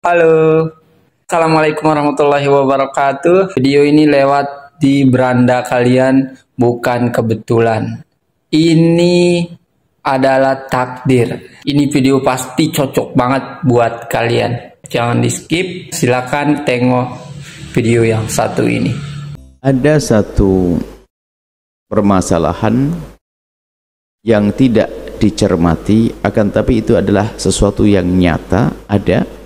Halo, Assalamualaikum warahmatullahi wabarakatuh. Video ini lewat di beranda kalian bukan kebetulan. Ini adalah takdir. Ini video pasti cocok banget buat kalian. Jangan di skip, silakan tengok video yang satu ini. Ada satu permasalahan yang tidak dicermati akan tapi itu adalah sesuatu yang nyata ada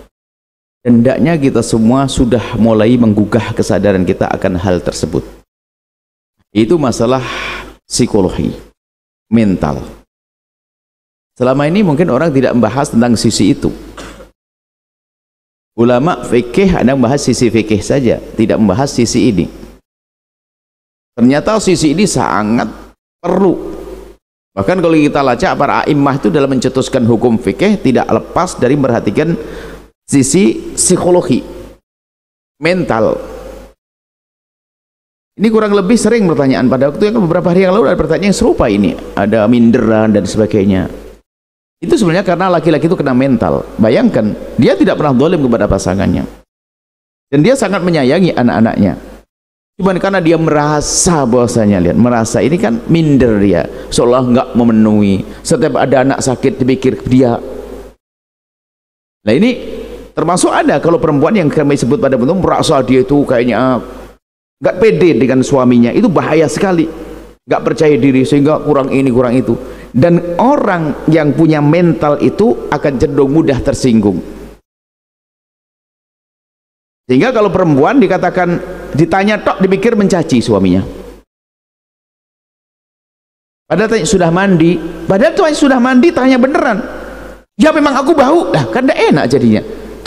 hendaknya kita semua sudah mulai menggugah kesadaran kita akan hal tersebut. Itu masalah psikologi mental. Selama ini mungkin orang tidak membahas tentang sisi itu. Ulama fikih ada membahas sisi fikih saja tidak membahas sisi ini. Ternyata sisi ini sangat perlu. Bahkan kalau kita lacak para imah itu dalam mencetuskan hukum fikih tidak lepas dari memperhatikan sisi psikologi, mental. Ini kurang lebih sering pertanyaan pada waktu yang beberapa hari yang lalu ada pertanyaan yang serupa ini, ada minderan dan sebagainya. Itu sebenarnya karena laki-laki itu kena mental. Bayangkan, dia tidak pernah dolim kepada pasangannya. Dan dia sangat menyayangi anak-anaknya Cuman karena dia merasa bahwasanya lihat merasa ini kan minder dia seolah nggak memenuhi setiap ada anak sakit dipikir dia nah ini termasuk ada kalau perempuan yang kami sebut pada bentuk merasa dia itu kayaknya nggak pede dengan suaminya. Itu bahaya sekali. Nggak percaya diri sehingga kurang ini kurang itu. Dan orang yang punya mental itu akan cenderung mudah tersinggung. Sehingga kalau perempuan dikatakan ditanya tok dipikir mencaci suaminya? Padahal tanya, sudah mandi? Padahal tuh sudah mandi tanya beneran ya memang aku bau. Lah kan enak jadinya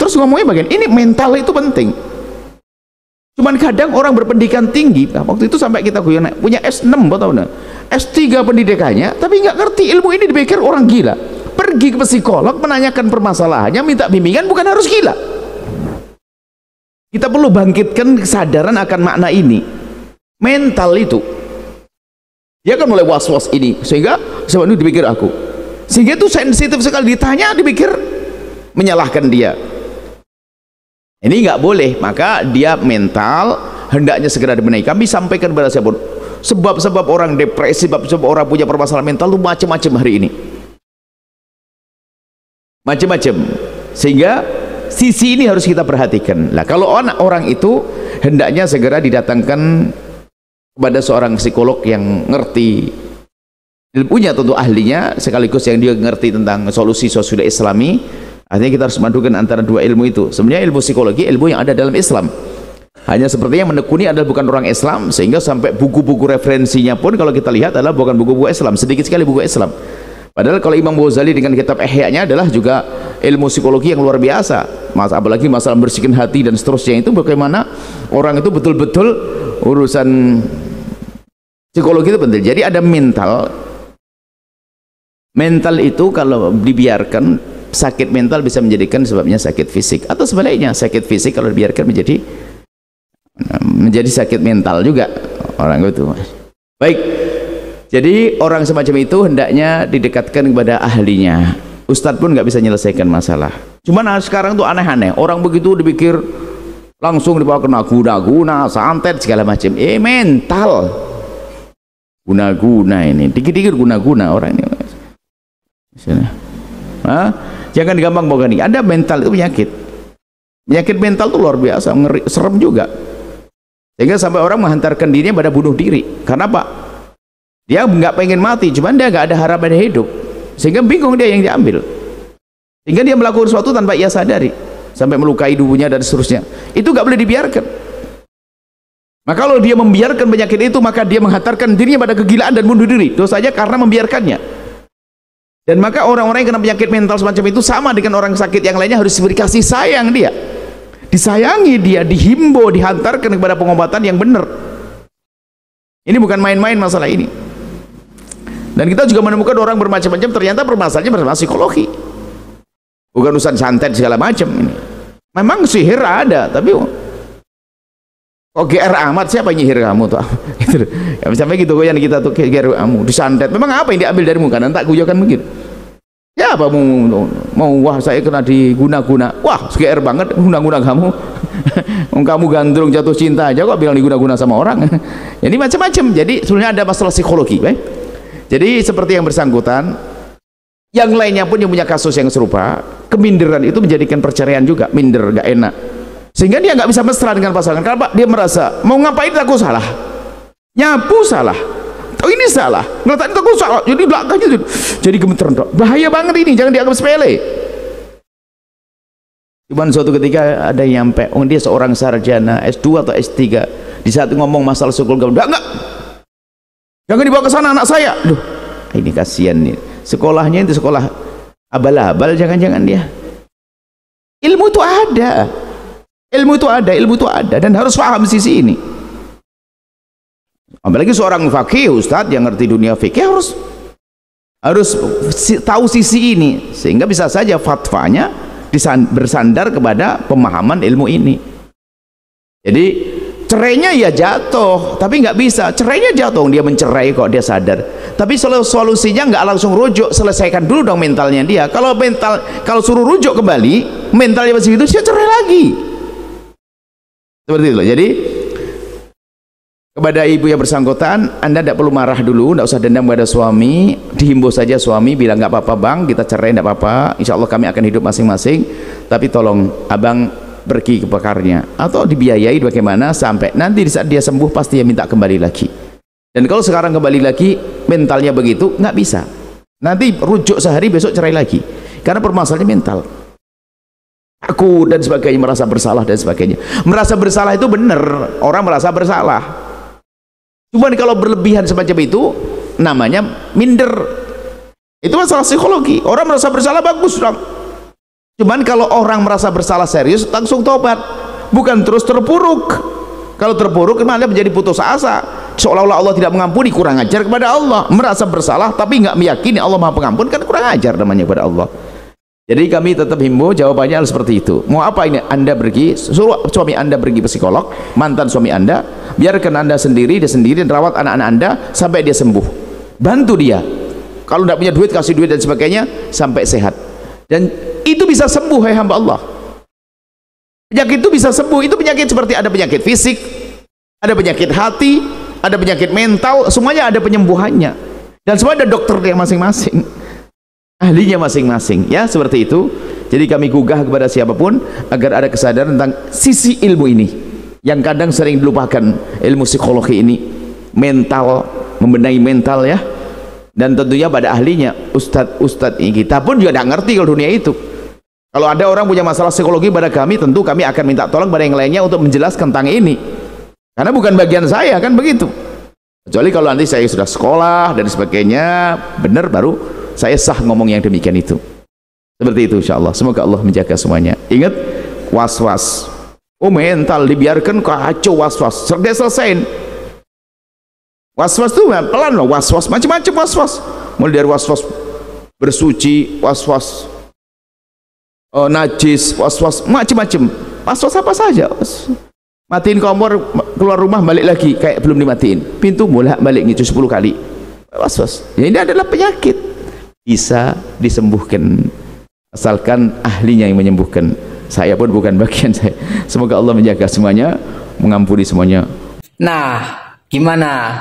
terus ngomongnya bagian ini mental itu penting cuman kadang orang berpendidikan tinggi nah, waktu itu sampai kita punya S6 tahu nah? S3 pendidikannya tapi nggak ngerti ilmu ini dipikir orang gila pergi ke psikolog menanyakan permasalahannya minta bimbingan bukan harus gila kita perlu bangkitkan kesadaran akan makna ini. Mental itu. Dia kan mulai was-was ini sehingga sebab itu dipikir aku. Sehingga itu sensitif sekali ditanya dipikir menyalahkan dia. Ini nggak boleh, maka dia mental hendaknya segera dibenahi. Kami sampaikan kepada siapa pun sebab-sebab orang depresi, sebab-sebab orang punya permasalahan mental itu macam-macam hari ini. Macam-macam. Sehingga sisi ini harus kita perhatikan lah kalau anak orang itu hendaknya segera didatangkan kepada seorang psikolog yang ngerti punya tentu ahlinya sekaligus yang dia ngerti tentang solusi sosial islami artinya kita harus memadukan antara dua ilmu itu sebenarnya ilmu psikologi ilmu yang ada dalam Islam hanya sepertinya menekuni adalah bukan orang Islam sehingga sampai buku-buku referensinya pun kalau kita lihat adalah bukan buku-buku Islam sedikit sekali buku Islam Padahal kalau Imam Ghazali dengan kitab Ihya-nya adalah juga ilmu psikologi yang luar biasa. Mas apalagi masalah bersihkan hati dan seterusnya itu bagaimana orang itu betul-betul urusan psikologi itu penting. Jadi ada mental. Mental itu kalau dibiarkan sakit mental bisa menjadikan sebabnya sakit fisik atau sebaliknya sakit fisik kalau dibiarkan menjadi menjadi sakit mental juga orang itu. Baik. Jadi orang semacam itu hendaknya didekatkan kepada ahlinya. Ustadz pun nggak bisa menyelesaikan masalah. Cuman sekarang tuh aneh-aneh. Orang begitu dipikir langsung dibawa kena guna-guna, santet segala macam. Eh mental. Guna-guna ini. Dikit-dikit guna-guna orang ini. Hah? Jangan gampang bawa ini. Ada mental itu penyakit. Penyakit mental itu luar biasa, ngeri, serem juga. Sehingga sampai orang menghantarkan dirinya pada bunuh diri. Karena apa? dia nggak pengen mati cuman dia nggak ada harapan hidup sehingga bingung dia yang diambil sehingga dia melakukan sesuatu tanpa ia sadari sampai melukai tubuhnya dan seterusnya itu nggak boleh dibiarkan maka kalau dia membiarkan penyakit itu maka dia menghantarkan dirinya pada kegilaan dan bunuh diri dosanya karena membiarkannya dan maka orang-orang yang kena penyakit mental semacam itu sama dengan orang sakit yang lainnya harus diberi kasih sayang dia. Disayangi dia, dihimbau, dihantarkan kepada pengobatan yang benar. Ini bukan main-main masalah ini. Dan kita juga menemukan orang bermacam-macam ternyata permasalahannya bermasalah psikologi. Bukan urusan santet segala macam ini. Memang sihir ada tapi kok GR amat siapa yang nyihir kamu tuh gitu. ya, sampai gitu yang kita tuh GR kamu disantet. Memang apa yang diambil darimu kan tak guyokan begitu ya apa mau mau wah saya kena diguna-guna? Wah seger banget guna-guna kamu. Kamu gandrung jatuh cinta aja kok bilang diguna-guna sama orang? Jadi macam-macam. Jadi sebenarnya ada masalah psikologi baik? Jadi seperti yang bersangkutan yang lainnya pun yang punya kasus yang serupa keminderan itu menjadikan perceraian juga. Minder gak enak. Sehingga dia nggak bisa mesra dengan pasangan. Kenapa? Dia merasa mau ngapain aku salah? Nyapu salah oh ini salah. Ngeliatin aku salah jadi belakangnya jadi, jadi gemeteran bahaya banget ini. Jangan dianggap sepele. Cuman suatu ketika ada yang nyampe. Oh dia seorang sarjana S2 atau S3 di saat ngomong masalah sekolah enggak enggak. Jangan dibawa ke sana anak saya. Duh, ini kasihan nih. Sekolahnya itu sekolah abal-abal jangan-jangan dia. Ilmu itu ada. Ilmu itu ada ilmu itu ada. Dan harus paham sisi ini apalagi seorang fakih ustadz yang ngerti dunia fikih harus harus tahu sisi ini. Sehingga bisa saja fatwanya bersandar kepada pemahaman ilmu ini. Jadi cerainya ya jatuh tapi nggak bisa. Cerainya jatuh dia mencerai kok dia sadar. Tapi solusinya nggak langsung rujuk. Selesaikan dulu dong mentalnya dia. Kalau mental kalau suruh rujuk kembali mentalnya masih itu dia cerai lagi. Seperti itu jadi kepada ibu yang bersangkutan anda tidak perlu marah dulu tidak usah dendam kepada suami. Dihimbau saja suami bilang nggak apa-apa bang kita cerai tidak apa-apa. Insya Allah kami akan hidup masing-masing. Tapi tolong abang pergi ke pekarnya. Atau dibiayai bagaimana sampai nanti di saat dia sembuh pasti dia minta kembali lagi. Dan kalau sekarang kembali lagi mentalnya begitu nggak bisa. Nanti rujuk sehari besok cerai lagi. Karena permasalahannya mental. Aku dan sebagainya merasa bersalah dan sebagainya. Merasa bersalah itu benar orang merasa bersalah cuman kalau berlebihan semacam itu namanya minder. Itu masalah psikologi. Orang merasa bersalah bagus dong. Cuman kalau orang merasa bersalah serius langsung tobat. Bukan terus terpuruk. Kalau terpuruk malah menjadi putus asa. Seolah-olah Allah tidak mengampuni kurang ajar kepada Allah. Merasa bersalah tapi nggak meyakini Allah maha pengampun kan kurang ajar namanya kepada Allah jadi kami tetap himbau jawabannya harus seperti itu. Mau apa ini? Anda pergi suruh suami anda pergi psikolog mantan suami anda. Biarkan anda sendiri dia sendiri dan rawat anak-anak anda sampai dia sembuh. Bantu dia. Kalau tidak punya duit kasih duit dan sebagainya sampai sehat. Dan itu bisa sembuh hai hamba Allah. Penyakit itu bisa sembuh. Itu penyakit seperti ada penyakit fisik ada penyakit hati ada penyakit mental semuanya ada penyembuhannya. Dan semua ada dokter yang masing-masing ahlinya masing-masing. Ya seperti itu. Jadi kami gugah kepada siapa pun agar ada kesadaran tentang sisi ilmu ini. Yang kadang sering dilupakan ilmu psikologi ini. Mental membenahi mental ya. Dan tentunya pada ahlinya ustadz-ustadz ini. Kita pun juga tidak ngerti kalau dunia itu. Kalau ada orang punya masalah psikologi pada kami, tentu kami akan minta tolong pada yang lainnya untuk menjelaskan tentang ini. Karena bukan bagian saya, kan begitu. Kecuali kalau nanti saya sudah sekolah dan sebagainya, benar baru saya sah ngomong yang demikian itu. Seperti itu insya Allah. Semoga Allah menjaga semuanya. Ingat, was-was. Oh mental dibiarkan kacau was-was. Dia selesaiin. Was-was itu pelan loh, was-was. Macam-macam was-was. Mulai dari was-was bersuci, was-was oh, najis, was-was, macam-macam. Was-was apa saja. Matiin kompor, keluar rumah balik lagi kayak belum dimatiin. Pintu mulai balik gitu 10 kali. Was-was. Ya, ini adalah penyakit. Bisa disembuhkan. Asalkan ahlinya yang menyembuhkan. Saya pun bukan bagian saya. Semoga Allah menjaga semuanya, mengampuni semuanya. Nah, gimana?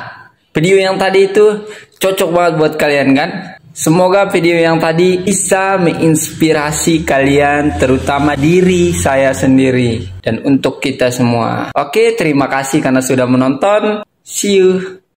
Video yang tadi itu cocok banget buat kalian kan? Semoga video yang tadi bisa menginspirasi kalian terutama diri saya sendiri dan untuk kita semua. Oke, terima kasih karena sudah menonton. See you.